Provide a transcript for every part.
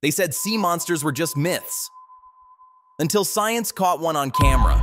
They said sea monsters were just myths. Until science caught one on camera.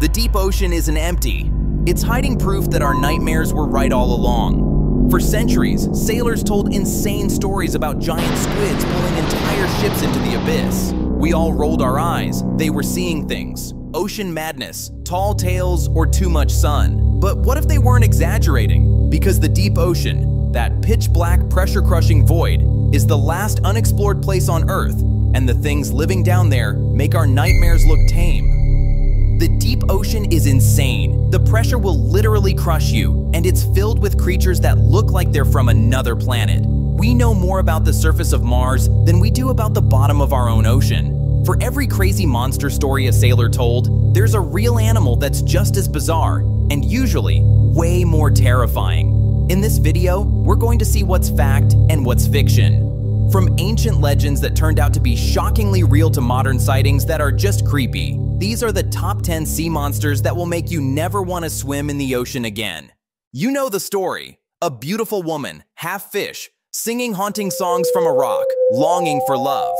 The deep ocean isn't empty. It's hiding proof that our nightmares were right all along. For centuries, sailors told insane stories about giant squids pulling entire ships into the abyss. We all rolled our eyes. They were seeing things. Ocean madness, tall tales, or too much sun. But what if they weren't exaggerating? Because the deep ocean, that pitch black pressure crushing void, is the last unexplored place on Earth, and the things living down there make our nightmares look tame. The deep ocean is insane. The pressure will literally crush you, and it's filled with creatures that look like they're from another planet. We know more about the surface of Mars than we do about the bottom of our own ocean. For every crazy monster story a sailor told, there's a real animal that's just as bizarre, and usually way more terrifying. In this video, we're going to see what's fact and what's fiction. From ancient legends that turned out to be shockingly real to modern sightings that are just creepy, these are the top 10 sea monsters that will make you never want to swim in the ocean again. You know the story. A beautiful woman, half fish, singing haunting songs from a rock, longing for love.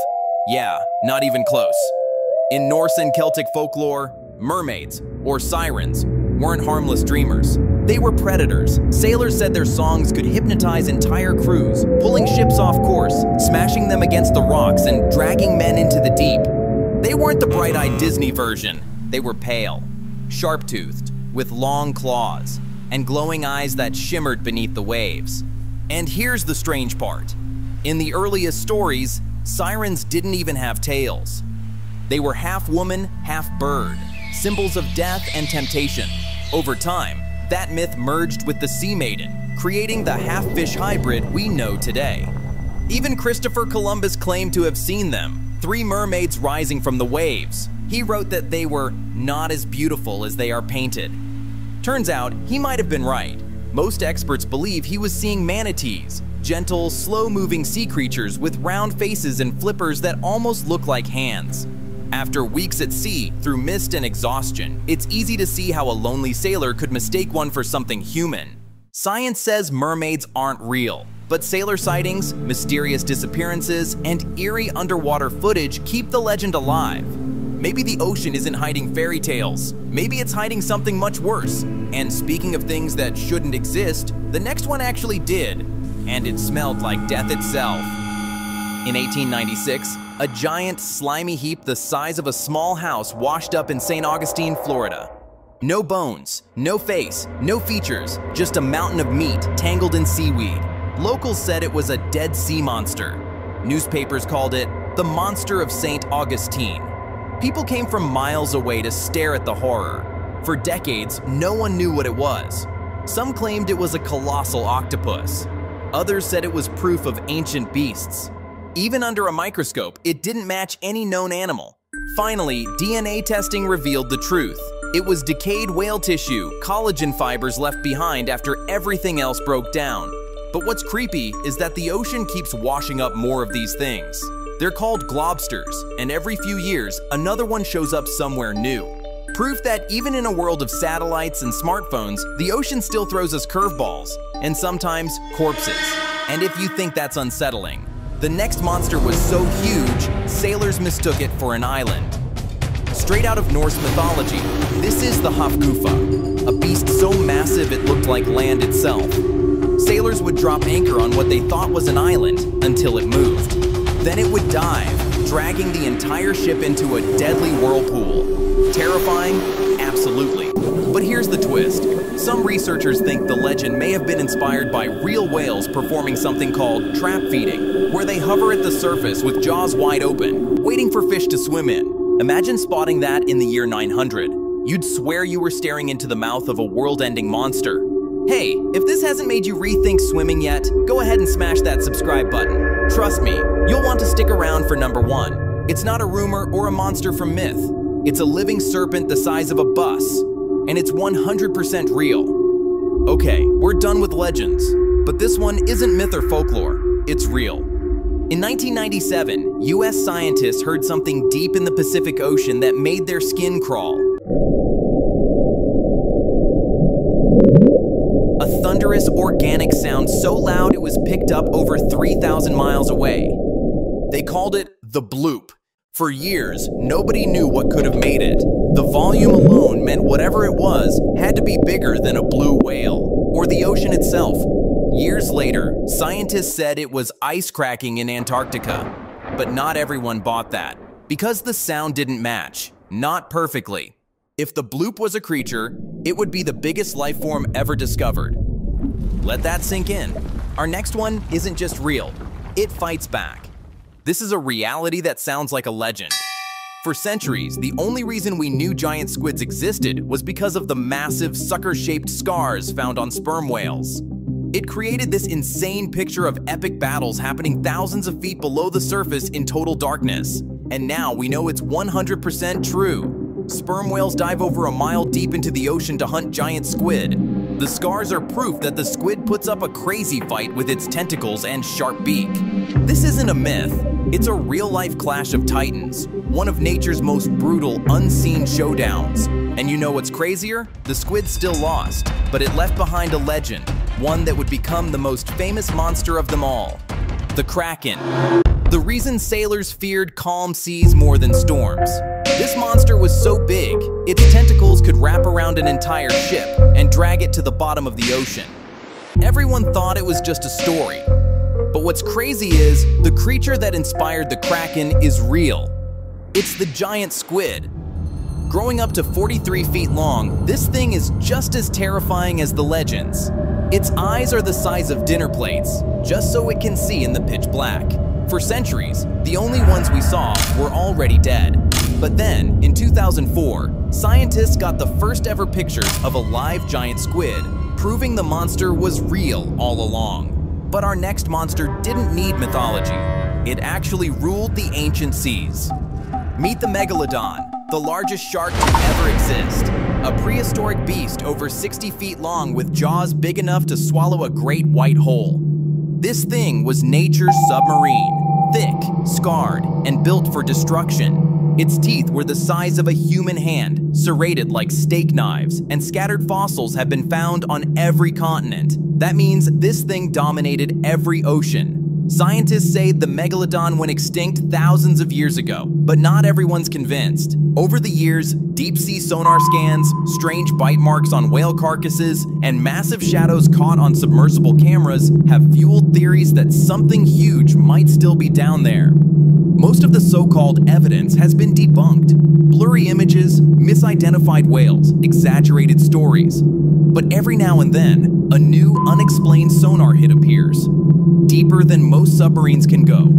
Yeah, not even close. In Norse and Celtic folklore, mermaids, or sirens, weren't harmless dreamers. They were predators. Sailors said their songs could hypnotize entire crews, pulling ships off course, smashing them against the rocks, and dragging men into the deep. They weren't the bright-eyed Disney version. They were pale, sharp-toothed, with long claws, and glowing eyes that shimmered beneath the waves. And here's the strange part. In the earliest stories, sirens didn't even have tails. They were half woman, half bird, symbols of death and temptation. Over time, that myth merged with the sea maiden, creating the half-fish hybrid we know today. Even Christopher Columbus claimed to have seen them, three mermaids rising from the waves. He wrote that they were not as beautiful as they are painted. Turns out, he might have been right. Most experts believe he was seeing manatees, gentle, slow-moving sea creatures with round faces and flippers that almost look like hands. After weeks at sea, through mist and exhaustion, it's easy to see how a lonely sailor could mistake one for something human. Science says mermaids aren't real, but sailor sightings, mysterious disappearances, and eerie underwater footage keep the legend alive. Maybe the ocean isn't hiding fairy tales. Maybe it's hiding something much worse. And speaking of things that shouldn't exist, the next one actually did, and it smelled like death itself. In 1896, a giant, slimy heap the size of a small house washed up in St. Augustine, Florida. No bones, no face, no features, just a mountain of meat tangled in seaweed. Locals said it was a dead sea monster. Newspapers called it the Monster of St. Augustine. People came from miles away to stare at the horror. For decades, no one knew what it was. Some claimed it was a colossal octopus. Others said it was proof of ancient beasts. Even under a microscope, it didn't match any known animal. Finally, DNA testing revealed the truth. It was decayed whale tissue, collagen fibers left behind after everything else broke down. But what's creepy is that the ocean keeps washing up more of these things. They're called globsters, and every few years, another one shows up somewhere new. Proof that even in a world of satellites and smartphones, the ocean still throws us curveballs, and sometimes corpses. And if you think that's unsettling, the next monster was so huge, sailors mistook it for an island. Straight out of Norse mythology, this is the Hafgufa, a beast so massive it looked like land itself. Sailors would drop anchor on what they thought was an island until it moved. Then it would dive, dragging the entire ship into a deadly whirlpool. Terrifying? Absolutely. Twist. Some researchers think the legend may have been inspired by real whales performing something called trap feeding, where they hover at the surface with jaws wide open, waiting for fish to swim in. Imagine spotting that in the year 900. You'd swear you were staring into the mouth of a world-ending monster. Hey, if this hasn't made you rethink swimming yet, go ahead and smash that subscribe button. Trust me, you'll want to stick around for number one. It's not a rumor or a monster from myth. It's a living serpent the size of a bus, and it's 100% real. Okay, we're done with legends, but this one isn't myth or folklore, it's real. In 1997, US scientists heard something deep in the Pacific Ocean that made their skin crawl. A thunderous organic sound so loud it was picked up over 3,000 miles away. They called it the bloop. For years, nobody knew what could have made it. The volume alone meant whatever it was had to be bigger than a blue whale, or the ocean itself. Years later, scientists said it was ice cracking in Antarctica. But not everyone bought that, because the sound didn't match, not perfectly. If the bloop was a creature, it would be the biggest life form ever discovered. Let that sink in. Our next one isn't just real, it fights back. This is a reality that sounds like a legend. For centuries, the only reason we knew giant squids existed was because of the massive sucker-shaped scars found on sperm whales. It created this insane picture of epic battles happening thousands of feet below the surface in total darkness. And now we know it's 100% true. Sperm whales dive over a mile deep into the ocean to hunt giant squid. The scars are proof that the squid puts up a crazy fight with its tentacles and sharp beak. This isn't a myth, it's a real-life clash of titans, one of nature's most brutal, unseen showdowns. And you know what's crazier? The squid still lost, but it left behind a legend, one that would become the most famous monster of them all, the Kraken. The reason sailors feared calm seas more than storms. This monster was so big, its tentacles could wrap around an entire ship and drag it to the bottom of the ocean. Everyone thought it was just a story, but what's crazy is, the creature that inspired the Kraken is real. It's the giant squid. Growing up to 43 feet long, this thing is just as terrifying as the legends. Its eyes are the size of dinner plates, just so it can see in the pitch black. For centuries, the only ones we saw were already dead. But then, in 2004, scientists got the first ever pictures of a live giant squid, proving the monster was real all along. But our next monster didn't need mythology. It actually ruled the ancient seas. Meet the Megalodon, the largest shark to ever exist. A prehistoric beast over 60 feet long with jaws big enough to swallow a great white whole. This thing was nature's submarine, thick, scarred, and built for destruction. Its teeth were the size of a human hand, serrated like steak knives, and scattered fossils have been found on every continent. That means this thing dominated every ocean. Scientists say the megalodon went extinct thousands of years ago, but not everyone's convinced. Over the years, deep-sea sonar scans, strange bite marks on whale carcasses, and massive shadows caught on submersible cameras have fueled theories that something huge might still be down there. Most of the so-called evidence has been debunked. Blurry images, misidentified whales, exaggerated stories. But every now and then, a new unexplained sonar hit appears, deeper than most submarines can go.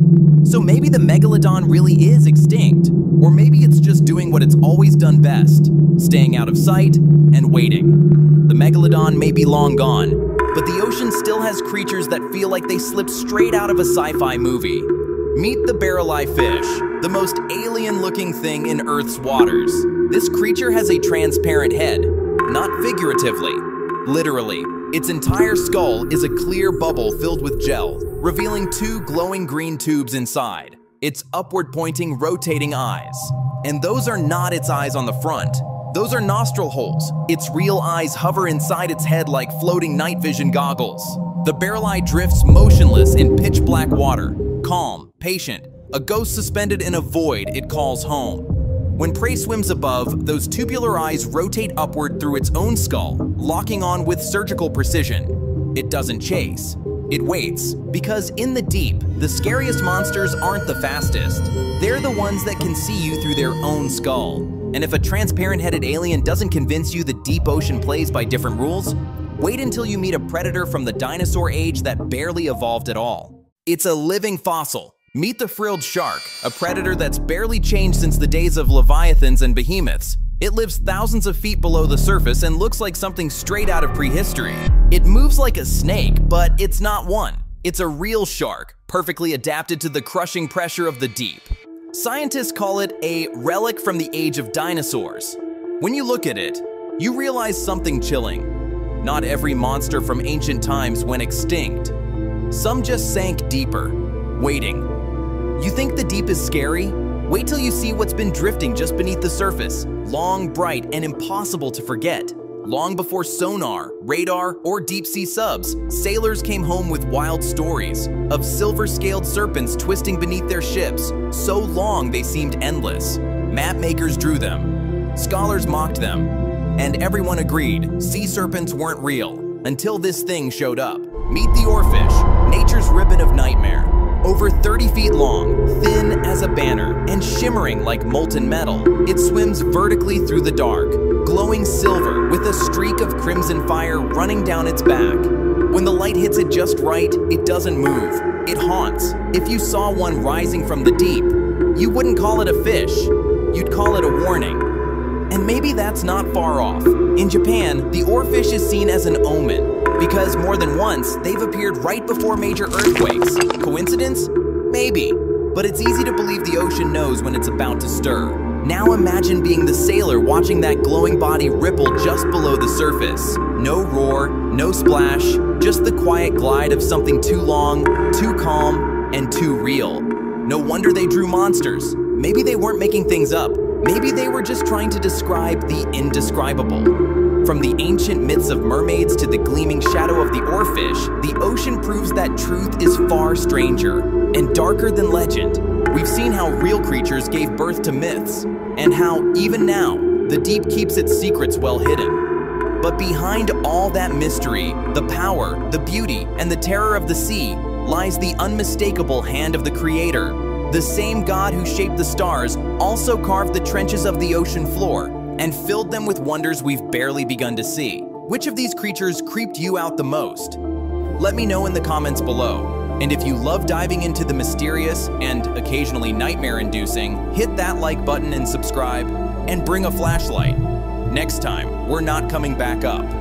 So maybe the Megalodon really is extinct, or maybe it's just doing what it's always done best, staying out of sight and waiting. The Megalodon may be long gone, but the ocean still has creatures that feel like they slipped straight out of a sci-fi movie. Meet the barrel-eye fish, the most alien-looking thing in Earth's waters. This creature has a transparent head, not figuratively, literally. Its entire skull is a clear bubble filled with gel, revealing two glowing green tubes inside. Its upward-pointing, rotating eyes. And those are not its eyes on the front. Those are nostril holes. Its real eyes hover inside its head like floating night vision goggles. The barrel eye drifts motionless in pitch black water, calm, patient, a ghost suspended in a void it calls home. When prey swims above, those tubular eyes rotate upward through its own skull, locking on with surgical precision. It doesn't chase. It waits, because in the deep, the scariest monsters aren't the fastest. They're the ones that can see you through their own skull. And if a transparent-headed alien doesn't convince you the deep ocean plays by different rules, wait until you meet a predator from the dinosaur age that barely evolved at all. It's a living fossil, Meet the frilled shark, a predator that's barely changed since the days of leviathans and behemoths. It lives thousands of feet below the surface and looks like something straight out of prehistory. It moves like a snake, but it's not one. It's a real shark, perfectly adapted to the crushing pressure of the deep. Scientists call it a relic from the age of dinosaurs. When you look at it, you realize something chilling. Not every monster from ancient times went extinct. Some just sank deeper, waiting, you think the deep is scary? Wait till you see what's been drifting just beneath the surface, long, bright, and impossible to forget. Long before sonar, radar, or deep sea subs, sailors came home with wild stories of silver scaled serpents twisting beneath their ships, so long they seemed endless. Map makers drew them, scholars mocked them, and everyone agreed sea serpents weren't real until this thing showed up. Meet the oarfish, nature's ribbon of nightmare. Over 30 feet long, thin as a banner, and shimmering like molten metal, it swims vertically through the dark, glowing silver with a streak of crimson fire running down its back. When the light hits it just right, it doesn't move. It haunts. If you saw one rising from the deep, you wouldn't call it a fish. You'd call it a warning. And maybe that's not far off. In Japan, the oarfish is seen as an omen, because more than once, they've appeared right before major earthquakes. Coincidence? Maybe. But it's easy to believe the ocean knows when it's about to stir. Now imagine being the sailor watching that glowing body ripple just below the surface. No roar, no splash, just the quiet glide of something too long, too calm, and too real. No wonder they drew monsters. Maybe they weren't making things up. Maybe they were just trying to describe the indescribable. From the ancient myths of mermaids to the gleaming shadow of the oarfish, the ocean proves that truth is far stranger and darker than legend. We've seen how real creatures gave birth to myths, and how, even now, the deep keeps its secrets well hidden. But behind all that mystery, the power, the beauty, and the terror of the sea lies the unmistakable hand of the Creator. The same God who shaped the stars also carved the trenches of the ocean floor and filled them with wonders we've barely begun to see. Which of these creatures creeped you out the most? Let me know in the comments below. And if you love diving into the mysterious and occasionally nightmare-inducing, hit that like button and subscribe, and bring a flashlight. Next time, we're not coming back up.